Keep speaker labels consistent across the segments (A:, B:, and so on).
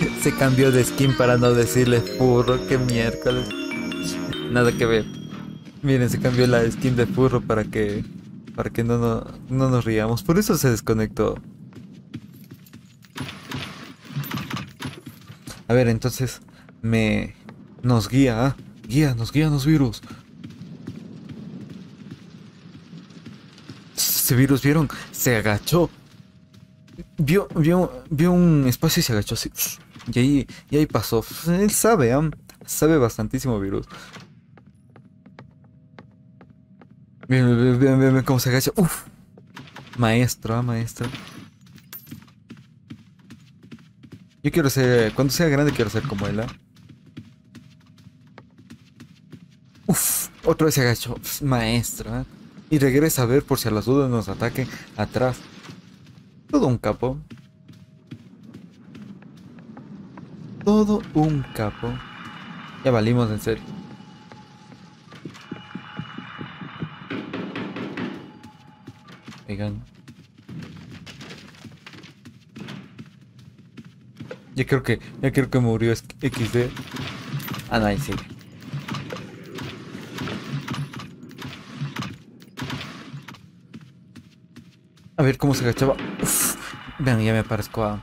A: Se cambió de skin para no decirle furro, que miércoles. Nada que ver. Miren, se cambió la skin de furro para que para que no, no, no nos riamos. Por eso se desconectó. A ver, entonces me nos guía, ¿ah? guía, nos guía los virus. Ese virus, ¿vieron? Se agachó. Vio, vio, vio un espacio y se agachó así. Y ahí, y ahí pasó. Él sabe, ¿ah? sabe bastantísimo virus. Bien, bien, bien, cómo se agacha. Uf. Maestro, ah, maestro. Yo quiero ser, cuando sea grande quiero ser como él, ¿eh? Uf, otra vez se agachó. Maestro, ¿eh? Y regresa a ver por si a las dudas nos ataquen atrás. Todo un capo. Todo un capo. Ya valimos en serio. Oigan. Ya creo que, ya creo que murió XD. Ah, no, ahí sigue. A ver cómo se agachaba. Uf. Vean, ya me parezco a...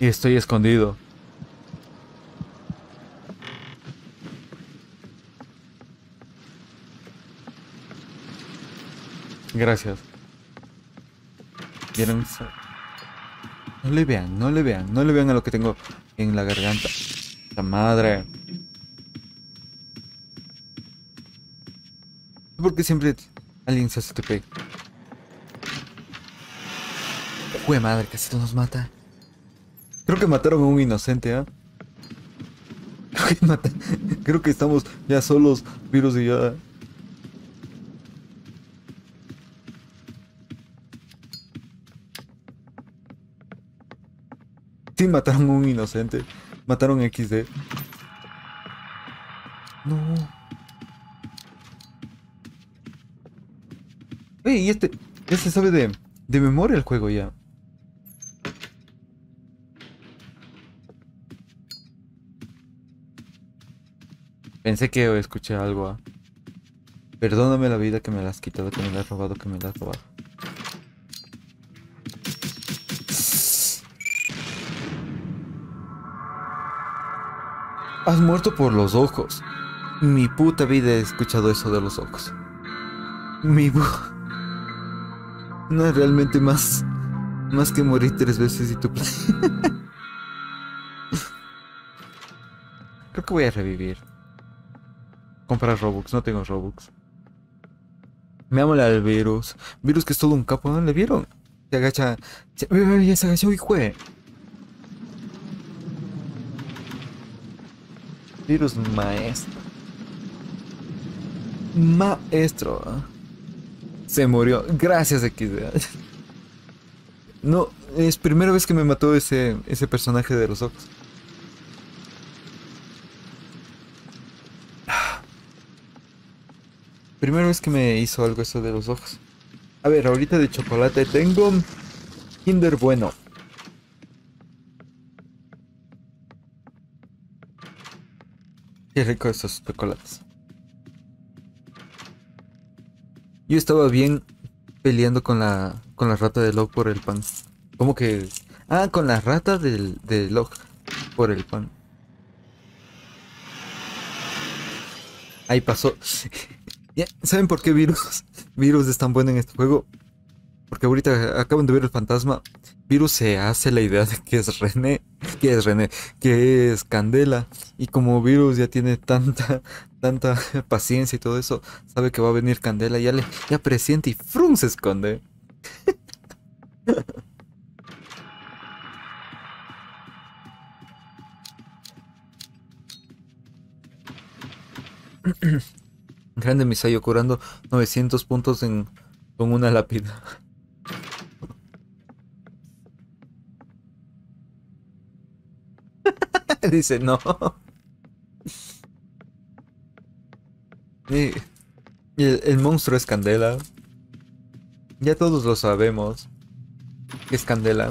A: Y estoy escondido. Gracias. ¿Vieron? No le vean, no le vean, no le vean a lo que tengo en la garganta. La madre. ¿Por qué siempre alguien se hace TP? Jue madre, casi nos mata. Creo que mataron a un inocente, ¿ah? Creo, que Creo que estamos ya solos, virus y ya. Sí, mataron a un inocente. Mataron a XD. No. Ey, y este. Ya se sabe de, de memoria el juego ya. Pensé que escuché algo. ¿ah? Perdóname la vida que me la has quitado, que me la has robado, que me la has robado. Has muerto por los ojos. Mi puta vida he escuchado eso de los ojos. Mi No es realmente más. Más que morir tres veces y tu Creo que voy a revivir. Comprar Robux, no tengo Robux. Me amo al virus. Virus que es todo un capo, ¿no le vieron? Se agacha. Se, ya se agachó, hijo. Virus maestro. Maestro. Se murió. Gracias, XD. No, es primera vez que me mató ese, ese personaje de los ojos. Primera vez que me hizo algo eso de los ojos. A ver, ahorita de chocolate tengo Kinder Bueno. Qué rico estos chocolates. Yo estaba bien peleando con la con la rata de Log por el pan. ¿Cómo que? Ah, con la rata del, de Log por el pan. Ahí pasó. ¿Saben por qué Virus, Virus es tan bueno en este juego? Porque ahorita acaban de ver el fantasma. Virus se hace la idea de que es René, que es René, que es Candela. Y como Virus ya tiene tanta, tanta paciencia y todo eso, sabe que va a venir Candela, ya le, ya presiente y ¡frum! se esconde. Grande Misayo curando 900 puntos en, con una lápida. Dice no. Y, el, el, monstruo es Candela. Ya todos lo sabemos. Es Candela.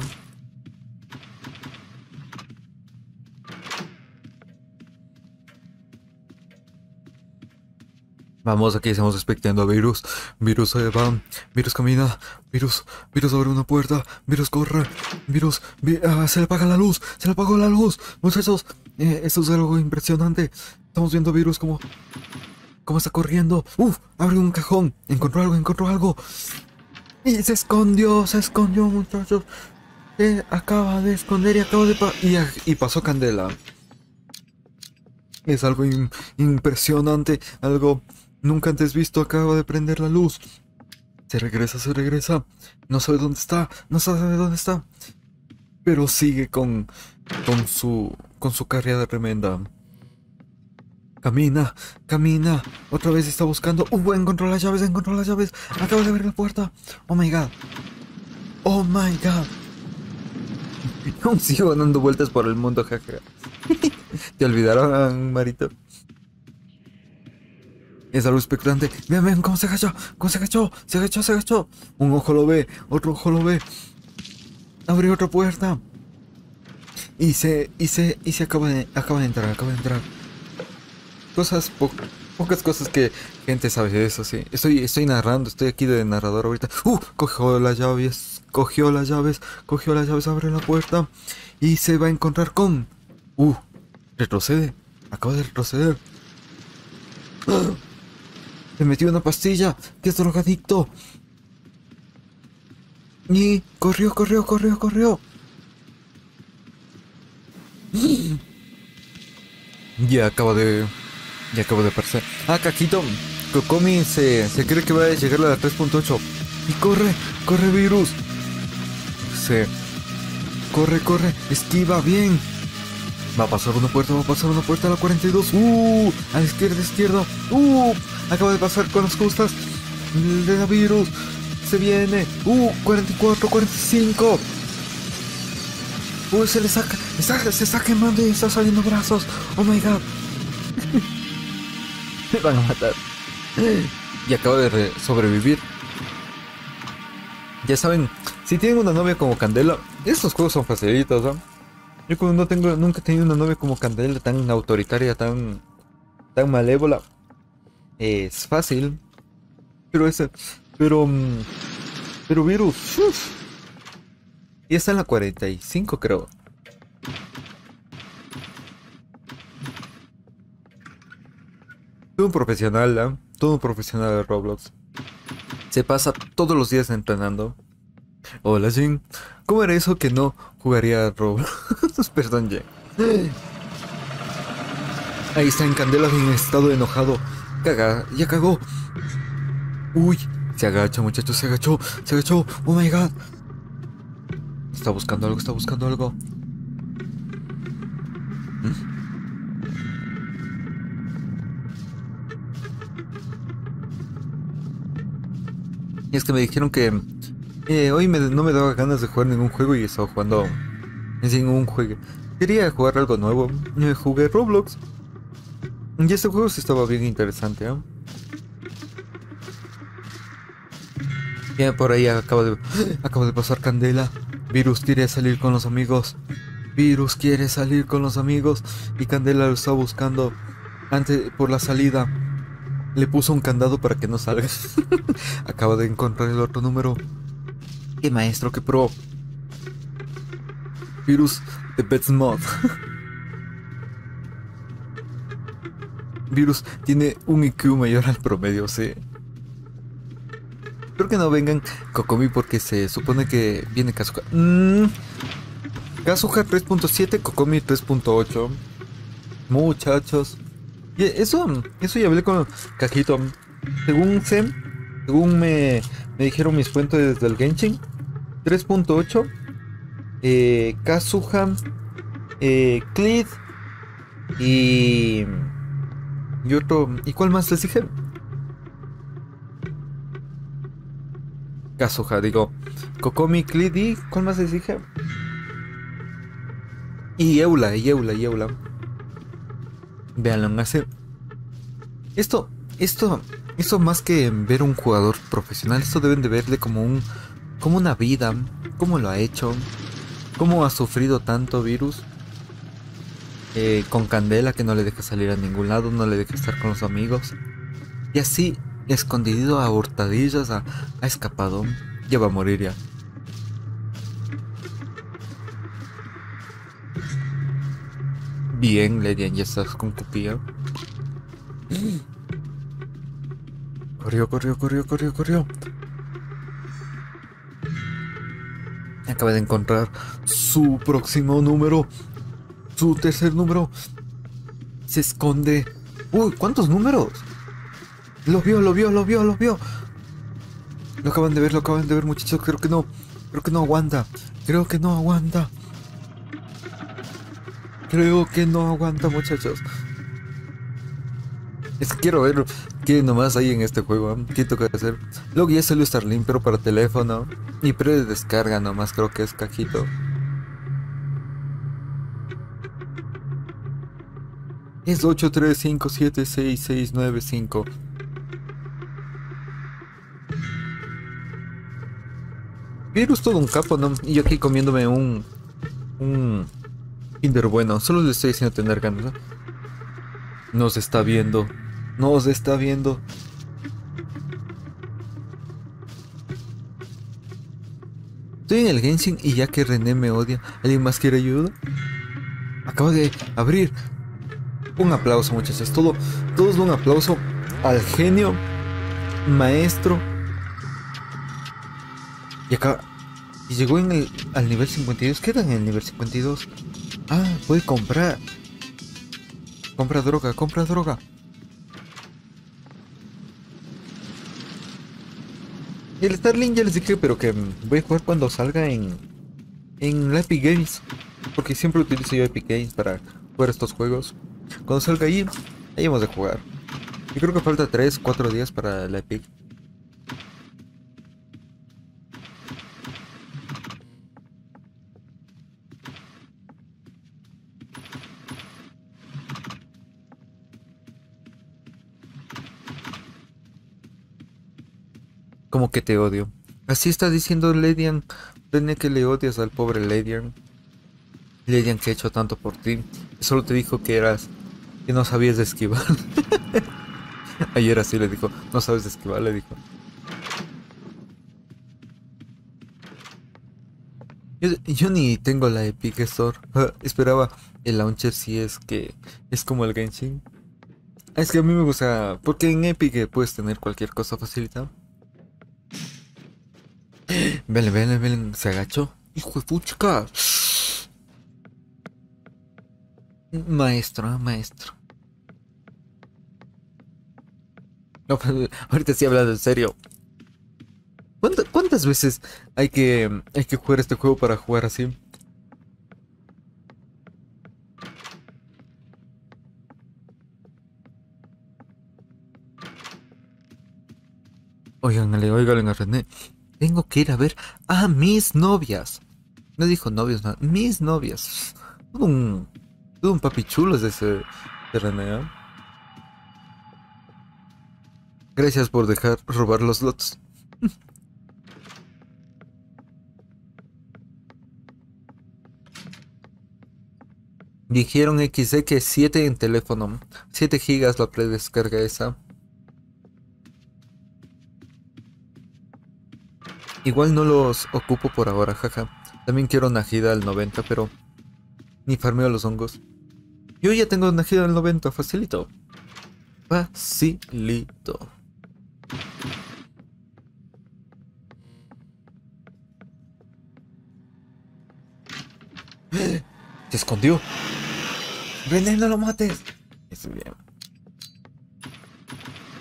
A: Vamos, aquí estamos expectando a Virus. Virus se va. Virus camina. Virus. Virus abre una puerta. Virus corre. Virus. vi- ah, se le apaga la luz. Se le apagó la luz. Muchachos, eh, esto es algo impresionante. Estamos viendo Virus como. Cómo está corriendo. Uf, abre un cajón. Encontró algo, encontró algo. Y se escondió, se escondió, muchachos. Se acaba de esconder y acaba de. y, pasó Candela. Es algo im- impresionante, algo nunca antes visto. Acaba de prender la luz. Se regresa, se regresa. No sabe dónde está, no sabe dónde está. Pero sigue con, con su, con su carrera tremenda. Camina, camina. Otra vez está buscando. Uh, encontró las llaves, encontró las llaves. Acaba de abrir la puerta. Oh my god. Oh my god. Aún sigo dando vueltas por el mundo, jaja. Te olvidaron, Marito. Es algo expectante. Vean, vean cómo se agachó. Cómo se agachó. Se agachó, se agachó. Un ojo lo ve. Otro ojo lo ve. Abrió otra puerta. Y se. Y se. Y se acaba de. Acaba de entrar. Acaba de entrar. Cosas. po- pocas cosas que gente sabe de eso, sí. Estoy, estoy narrando. Estoy aquí de narrador ahorita. Uh, cogió las llaves. Cogió las llaves. Cogió las llaves. Abre la puerta. Y se va a encontrar con. Uh, retrocede. Acaba de retroceder. ¡Ah! Se metió una pastilla. Es drogadicto. Y corrió, corrió, corrió, corrió. Ya acaba de. Ya acaba de aparecer. Ah, Caquito. Kokomi se, se cree que va a llegar a la 3.8. Y corre, corre virus. Se. Corre, corre. Esquiva, bien. Va a pasar una puerta, va a pasar una puerta a la 42. Uh, a la izquierda, izquierda. Uh, acaba de pasar con las justas. Le da virus. Se viene. Uh, 44, 45. Uy, se le saca. Se está quemando y está saliendo brazos. Oh my god. Me van a matar. Y acaba de re- sobrevivir. Ya saben, si tienen una novia como Candela, estos juegos son facilitos, ¿no? Yo como no tengo, nunca he tenido una novia como Candela tan autoritaria, tan, tan malévola. Es fácil. Pero ese, pero, mm, pero virus. uf. Y está en la 45 creo. Todo un profesional, ¿ah? Todo un profesional de Roblox. Se pasa todos los días entrenando. Hola, Jin. ¿Cómo era eso que no jugaría Roblox? Perdón, Jin. Ahí está en Candela en estado enojado. Caga, ya cagó. Uy, se agacha, muchachos, se agachó, se agachó. Oh my god. Está buscando algo, está buscando algo. ¿Mm? Y es que me dijeron que eh, hoy me- no me daba ganas de jugar ningún juego y estaba jugando ningún juego. Quería jugar algo nuevo. Eh, jugué Roblox. Y este juego sí estaba bien interesante, ¿eh? Por ahí acaba de, acaba de pasar Candela. Virus quiere salir con los amigos. Virus quiere salir con los amigos. Y Candela lo está buscando antes por la salida. Le puso un candado para que no salga. acaba de encontrar el otro número. Qué maestro, qué pro. Virus de Bets Mod. Virus tiene un IQ mayor al promedio, sí. Creo que no vengan Kokomi porque se supone que viene Kazuha. Mm. Kazuha 3.7, Kokomi 3.8. Muchachos. Y eso, eso ya hablé con Cajito. Según sé, según me, dijeron mis fuentes desde el Genshin, 3.8, eh, Kazuha, eh, y. Y otro. ¿Y cuál más les dije? Kazuha, digo. Kokomi, Cleed y. ¿Cuál más les dije? Y Eula, y Eula, y Eula. Veanlo, hace. Esto, esto, esto más que ver un jugador profesional, esto deben de verle como un, como una vida, cómo lo ha hecho, cómo ha sufrido tanto virus. Eh, con Candela que no le deja salir a ningún lado, no le deja estar con los amigos. Y así, escondido a hurtadillas, ha, escapado. Ya va a morir ya. Bien, Ledian, ya estás con Cupía. Corrió, corrió, corrió, corrió, corrió. Acaba de encontrar su próximo número. Su tercer número. Se esconde. Uy, ¿cuántos números? Lo vio, lo vio, lo vio, lo vio. Lo acaban de ver, lo acaban de ver, muchachos. Creo que no. Creo que no aguanta. Creo que no aguanta. Creo que no aguanta, muchachos. Es que quiero ver qué nomás hay en este juego. ¿Qué toca hacer? Luego ya salió Starlink, pero para teléfono. Y pre de descarga nomás, creo que es cajito. Es 83576695. Virus todo un capo, ¿no? Y aquí comiéndome un. Un. Kinder bueno. Solo le estoy diciendo tener ganas. ¿no? Nos está viendo. Nos está viendo. Estoy en el Genshin y ya que René me odia, ¿alguien más quiere ayuda? Acabo de abrir. Un aplauso, muchachos. Todo, todos un aplauso al genio, maestro. Y acá. Y llegó en el, al nivel 52. ¿Qué en el nivel 52? Ah, puede comprar. Compra droga, compra droga. Y el Starlink ya les dije, pero que voy a jugar cuando salga en, en la Epic Games. Porque siempre utilizo yo Epic Games para jugar estos juegos. Cuando salga ahí, ahí hemos de jugar. Y creo que falta 3, 4 días para la Epic. Como que te odio. Así está diciendo Ledian. René que le odias al pobre Ledian. Ledian que ha hecho tanto por ti. Solo te dijo que eras. que no sabías de esquivar. Ayer así le dijo. No sabes de esquivar, le dijo. Yo, yo ni tengo la Epic Store. esperaba el launcher si es que es como el Genshin. Es que a mí me gusta. Porque en Epic puedes tener cualquier cosa facilitada. Ven, ven, ven, se agachó. Hijo de puchica. Maestro, maestro. No, pues, ahorita sí hablando en serio. ¿Cuántas, ¿Cuántas veces hay que, hay que jugar este juego para jugar así? Oiganle, oiganle a René. Tengo que ir a ver a mis novias. No dijo novios, no, mis novias. Todo un, todo un papi chulo es ese de René. ¿eh? Gracias por dejar robar los lots. Dijeron XD que 7 en teléfono. 7 gigas la predescarga esa. Igual no los ocupo por ahora, jaja. También quiero Najida al 90, pero ni farmeo los hongos. Yo ya tengo Najida al 90, facilito. Facilito. Se escondió. René, no lo mates. Es bien.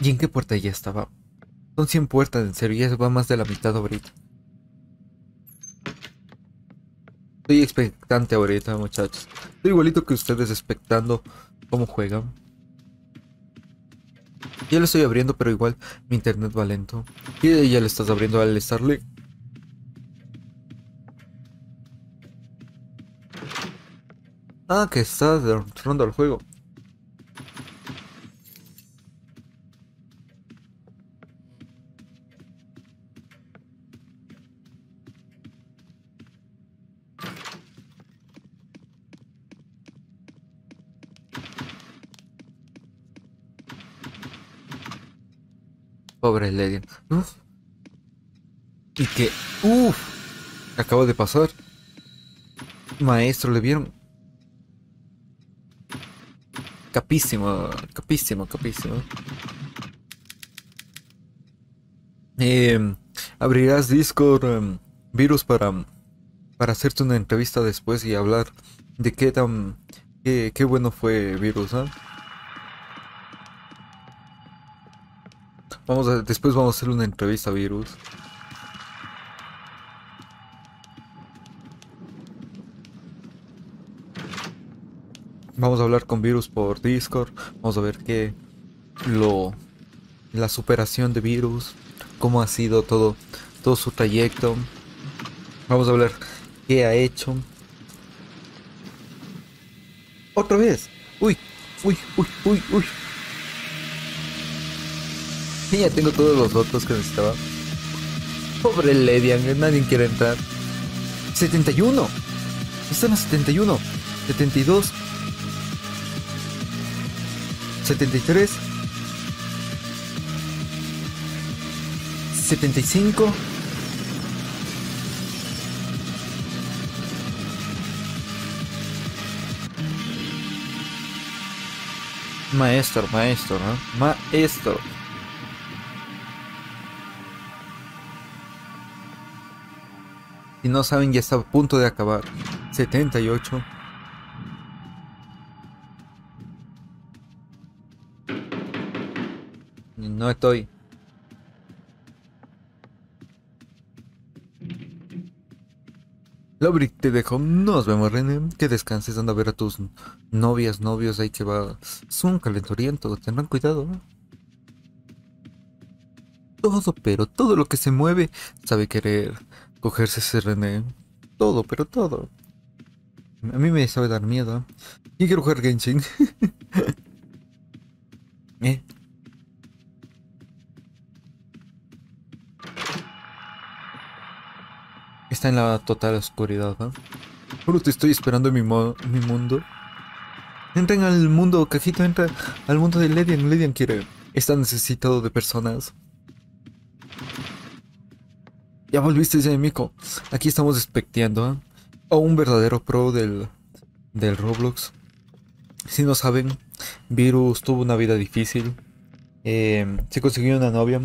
A: ¿Y en qué puerta ya estaba? Son 100 puertas, en serio, ya va más de la mitad ahorita. Estoy expectante ahorita, muchachos. Estoy igualito que ustedes expectando cómo juegan. Ya lo estoy abriendo, pero igual mi internet va lento. Y ya le estás abriendo al Starlink. Ah, que está entrando al juego. Pobre Ledian. Uf. Y que... Uf. Acabo de pasar. Maestro, ¿le vieron? Capísimo, capísimo, capísimo. Eh, abrirás Discord em, virus para, para hacerte una entrevista después y hablar de qué tan qué, qué bueno fue virus, ¿ah? Vamos a, después vamos a hacer una entrevista virus. Vamos a hablar con Virus por Discord. Vamos a ver qué lo la superación de Virus, cómo ha sido todo todo su trayecto. Vamos a hablar qué ha hecho. Otra vez. Uy, uy, uy, uy, uy. Y ya tengo todos los votos que necesitaba. Pobre Ledian, nadie quiere entrar. 71. Están a 71. 72. 73 75 Maestro, maestro, ¿no? Maestro. Si no saben, ya está a punto de acabar. 78. No estoy. Lobrick te dejo. Nos vemos, René. Que descanses, anda a ver a tus novias, novios ahí que va. Son calentorientos, tendrán cuidado. Todo, pero todo lo que se mueve sabe querer cogerse ese René. Todo, pero todo. A mí me sabe dar miedo. Y quiero jugar Genshin. ¿Eh? Está en la total oscuridad, ¿no? Solo te estoy esperando en mi, mi mundo. Entren al mundo, cajito, entra al mundo de Ledian. Ledian quiere. Está necesitado de personas. Ya volviste, Miko. Aquí estamos despecteando ¿eh? a un verdadero pro del, del Roblox. Si no saben, Virus tuvo una vida difícil. Eh, se consiguió una novia.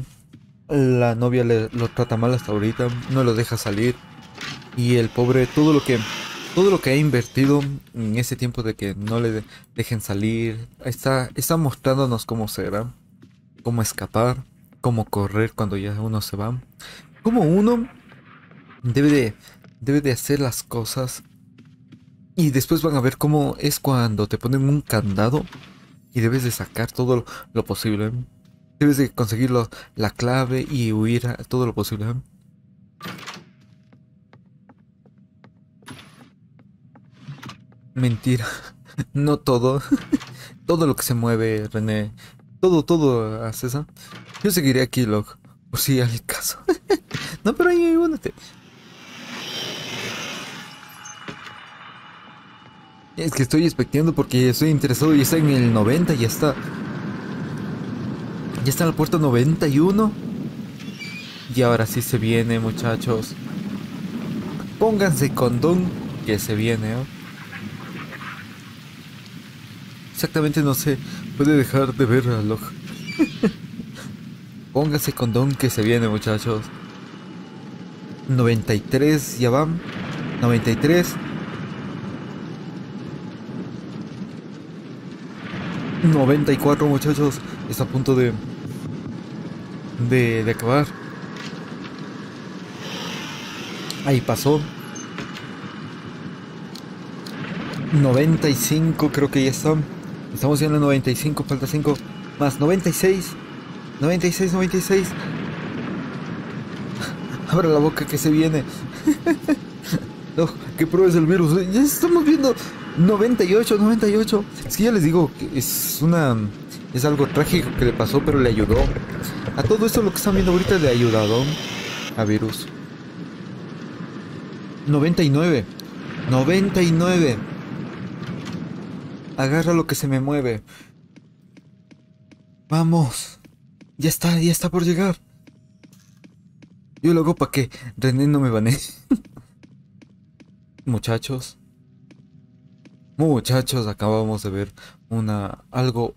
A: La novia le, lo trata mal hasta ahorita. No lo deja salir. Y el pobre, todo lo que todo lo que ha invertido en ese tiempo de que no le dejen salir, está, está mostrándonos cómo será, cómo escapar, cómo correr cuando ya uno se va, cómo uno debe de, debe de hacer las cosas y después van a ver cómo es cuando te ponen un candado y debes de sacar todo lo, posible. Debes de conseguir la clave y huir a todo lo posible. Mentira. No todo. todo lo que se mueve, René. Todo, todo eso. Yo seguiré aquí, Log. Por si hay caso. no, pero ahí. Es que estoy expectando porque estoy interesado y está en el 90, ya está. Ya está en el puerto 91. Y ahora sí se viene, muchachos. Pónganse condón que se viene, ¿eh? Exactamente no sé. Puede dejar de ver Log. Póngase condón que se viene, muchachos. 93, ya van. 93. 94 muchachos. Está a punto de, de, de acabar. Ahí pasó. 95 creo que ya están. Estamos en el 95, falta 5 más 96. 96, 96. Abra la boca que se viene. no, que pruebes el virus. Ya estamos viendo 98, 98. Es que ya les digo que es una. Es algo trágico que le pasó, pero le ayudó. A todo esto lo que están viendo ahorita le ha ayudado a virus. 99. 99. Agarra lo que se me mueve. Vamos. Ya está, ya está por llegar. Yo lo hago para que René no me banee. Muchachos. Muchachos, acabamos de ver una algo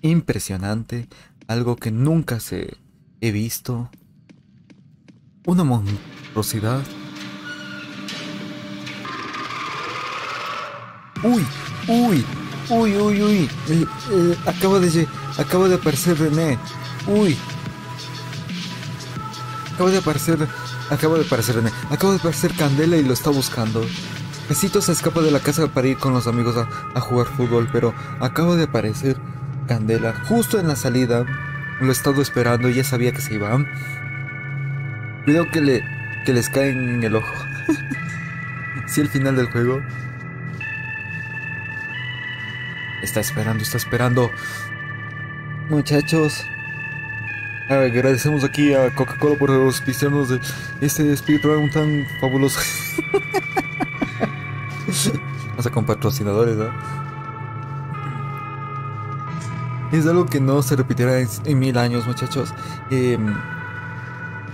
A: impresionante, algo que nunca se he visto. Una monstruosidad. Uy, uy, uy, uy, uy. Eh, eh, acaba de acaba de aparecer René. Uy. Acaba de aparecer acaba de aparecer René. Acaba de aparecer Candela y lo está buscando. Besito se escapa de la casa para ir con los amigos a, jugar fútbol, pero acaba de aparecer Candela justo en la salida. Lo he estado esperando y ya sabía que se iba. Cuidado que, le, que les cae en el ojo. Si el final del juego. Está esperando, está esperando. Muchachos. Agradecemos aquí a Coca-Cola por auspiciarnos de este speedrun tan fabuloso. o sea, con patrocinadores, ¿no? Es algo que no se repetirá en, mil años, muchachos. Eh,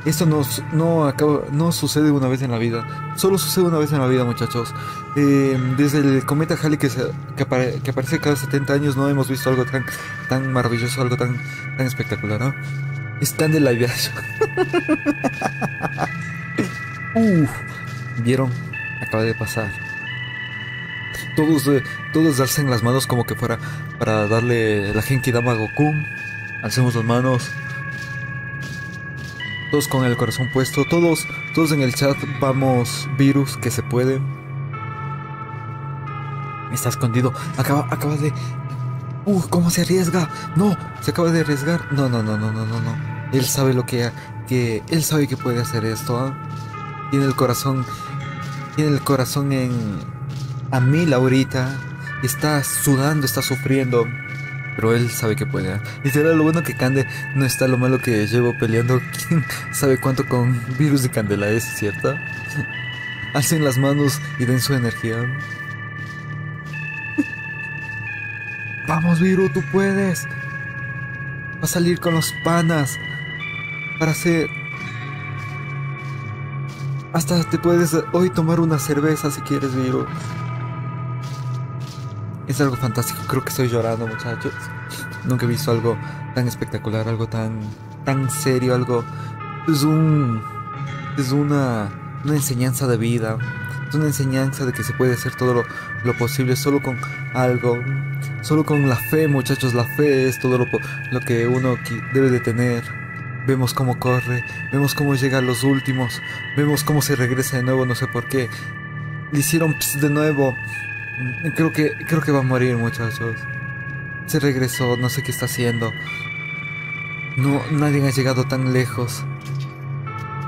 A: esto no, no, acaba, no sucede una vez en la vida. Solo sucede una vez en la vida, muchachos. Eh, desde el cometa Halley que, que, aparece cada 70 años no hemos visto algo tan, tan maravilloso, algo tan, tan espectacular, ¿no? Están de la. Uf, ¿vieron? Acaba de pasar. Todos, eh, todos alcen las manos como que fuera para darle la Dama a Goku. Alcemos las manos. Todos con el corazón puesto. Todos, todos en el chat. Vamos, virus, que se puede. Está escondido. Acaba, acaba de. Uh, ¿cómo se arriesga? No, se acaba de arriesgar. No, no, no, no, no, no, no. Él sabe lo que. que él sabe que puede hacer esto. ¿ah? Tiene el corazón. Tiene el corazón en. A mil ahorita. Está sudando, está sufriendo. Pero él sabe que puede. Y será lo bueno que Cande no está lo malo que llevo peleando. ¿Quién sabe cuánto con virus de candela es, cierto? Hacen las manos y den su energía. Vamos, Viru, tú puedes. Va a salir con los panas. Para hacer. Hasta te puedes hoy tomar una cerveza si quieres, Viru. Es algo fantástico, creo que estoy llorando muchachos. Nunca he visto algo tan espectacular, algo tan, tan serio, algo... Es un... Es una, una enseñanza de vida. Es una enseñanza de que se puede hacer todo lo, lo posible solo con algo. Solo con la fe, muchachos. La fe es todo lo, lo que uno debe de tener. Vemos cómo corre, vemos cómo llega los últimos, vemos cómo se regresa de nuevo, no sé por qué. Le hicieron de nuevo. Creo que, creo que va a morir, muchachos. Se regresó, no sé qué está haciendo. No, nadie ha llegado tan lejos.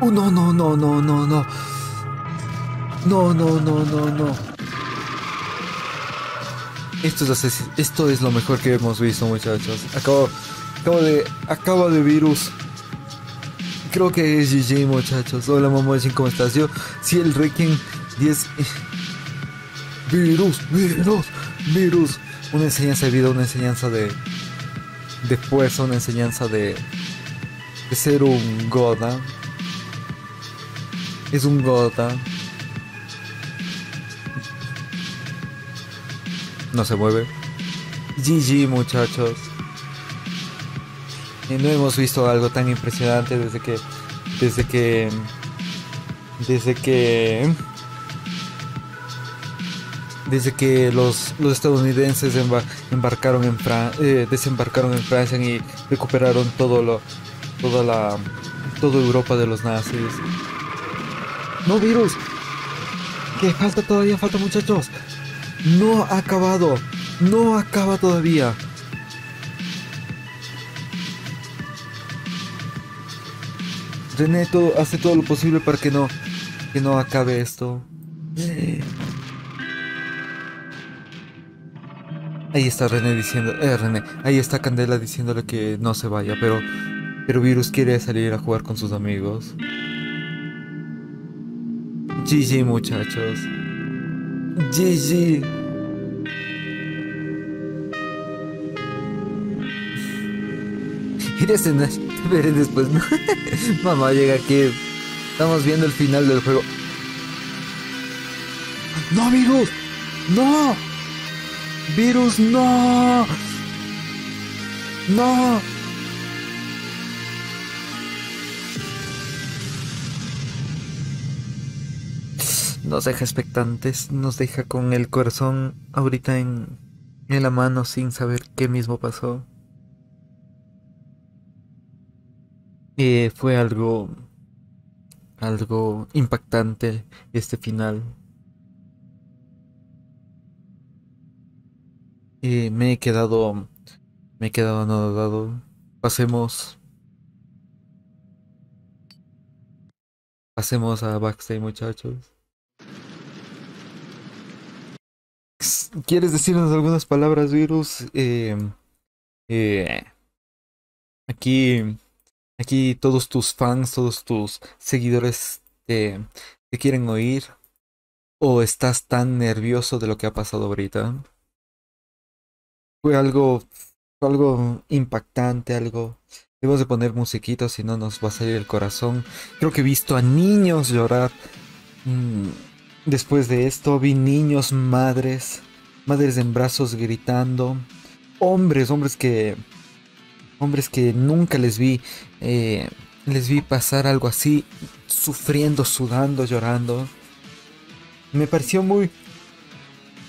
A: Oh, no, no, no, no, no, no. No, no, no, no, no. Esto es, esto es lo mejor que hemos visto, muchachos. Acabo, acabo de, acabo de virus. Creo que es GG, muchachos. Hola, Momojin, ¿cómo estás? Yo, si el Requiem 10 virus, virus, virus. Una enseñanza de vida, una enseñanza de, de fuerza, una enseñanza de, de ser un Goda. Es un Goda. No se mueve. GG muchachos. Y no hemos visto algo tan impresionante desde que... Desde que... Desde que desde que los, los estadounidenses embarcaron en eh, desembarcaron en Francia y recuperaron todo lo, toda la, toda Europa de los nazis. No virus, que falta todavía, falta muchachos. No ha acabado, no acaba todavía. René hace todo lo posible para que no, que no acabe esto. Ahí está René diciendo, eh René, ahí está Candela diciéndole que no se vaya, pero pero Virus quiere salir a jugar con sus amigos. GG muchachos. GG. Iré a cenar. Veré después. Mamá llega aquí. Estamos viendo el final del juego. ¡No, virus! ¡No! ¡Virus, no! ¡No! Nos deja expectantes, nos deja con el corazón ahorita en, en la mano sin saber qué mismo pasó. Eh, fue algo, algo impactante este final. Me he quedado, me he quedado anodado. Pasemos, pasemos a backstage, muchachos. ¿Quieres decirnos algunas palabras, Virus? Eh, eh, aquí, aquí todos tus fans, todos tus seguidores te, te quieren oír. ¿O estás tan nervioso de lo que ha pasado ahorita? Fue algo, algo impactante, algo... Debemos de poner musiquitos si no nos va a salir el corazón. Creo que he visto a niños llorar. Mm, después de esto vi niños, madres, madres en brazos gritando, hombres, hombres que, hombres que nunca les vi, eh, les vi pasar algo así, sufriendo, sudando, llorando. Me pareció muy,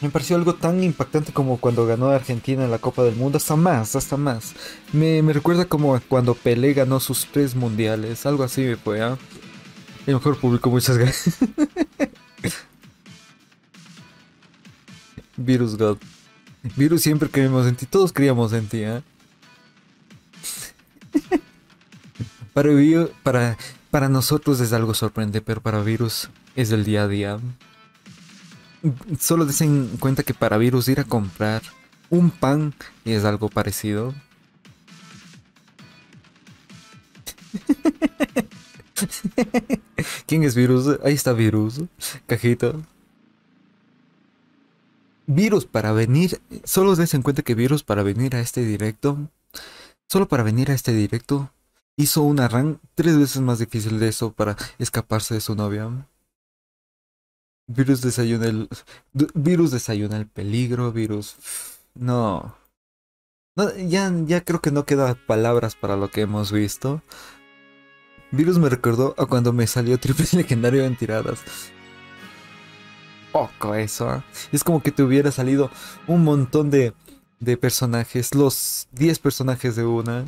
A: me pareció algo tan impactante como cuando ganó Argentina en la Copa del Mundo, hasta más, hasta más. Me, recuerda como cuando Pelé ganó sus tres mundiales, algo así me fue, ¿ah? El mejor público, muchas gracias. Virus God. Virus siempre creemos en ti. Todos creíamos en ti, ¿eh? para, para, para nosotros es algo sorprendente, pero para Virus es el día a día. Solo den cuenta que para Virus ir a comprar un pan es algo parecido. ¿Quién es Virus? Ahí está Virus. Cajito. Virus para venir, solo des en cuenta que Virus para venir a este directo, solo para venir a este directo, hizo una run tres veces más difícil de eso para escaparse de su novia. Virus desayuna el. Virus desayuna el peligro, virus. No. ya, ya creo que no queda palabras para lo que hemos visto. Virus me recordó a cuando me salió triple legendario en tiradas poco eso. ¿eh? Es como que te hubiera salido un montón de, de personajes, los 10 personajes de una.